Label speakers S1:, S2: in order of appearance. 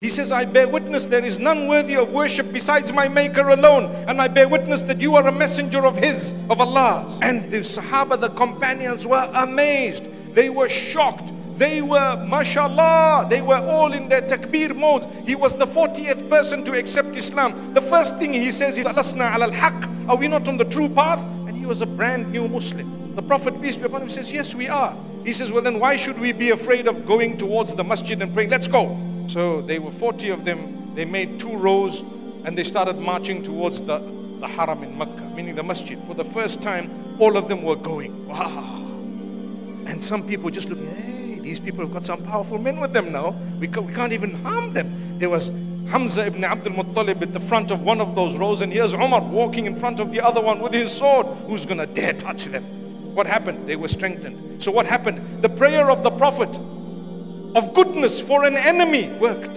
S1: He says, I bear witness there is none worthy of worship besides my Maker alone. And I bear witness that you are a messenger of His, of Allah's. And the Sahaba, the companions, were amazed. They were shocked. They were, mashallah, they were all in their takbir modes. He was the 40th person to accept Islam. The first thing he says is, Alasna al haq. Are we not on the true path? And he was a brand new Muslim. The Prophet, peace be upon him, says, Yes, we are. He says, Well, then why should we be afraid of going towards the masjid and praying? Let's go. So they were 40 of them. They made two rows and they started marching towards the, the haram in Mecca, meaning the masjid. For the first time, all of them were going. Wow. And some people just looking, hey, these people have got some powerful men with them now. We, we can't even harm them. There was Hamza ibn Abdul Muttalib at the front of one of those rows, and here's Umar walking in front of the other one with his sword. Who's going to dare touch them? What happened? They were strengthened. So, what happened? The prayer of the Prophet of goodness for an enemy worked.